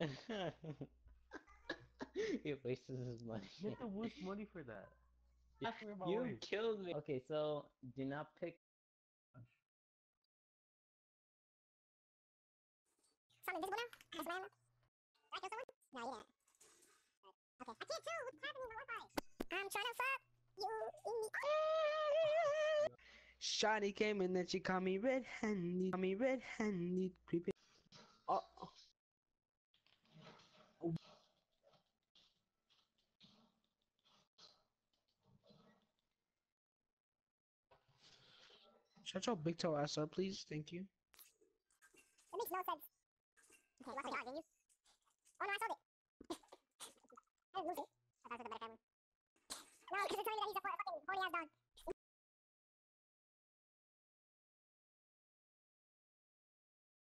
he wastes his money. You have to waste money for that. Ask me about You life. killed me. Okay, so do not pick. So I'm invisible now? That's my ammo? Did I kill someone? No, you didn't. Okay. I can't tell what's happening in the Wi-Fi. I'm trying to fuck you in the Shotty came and then she caught me red-handed. Caught me red-handed, creeping. Oh. oh. Shut your big toe ass up, please. Thank you. Makes no sense. Okay, my dog? Oh no, I sold it. I. I thought it was a better camera. No, because it told me that he's a fucking horny ass dog.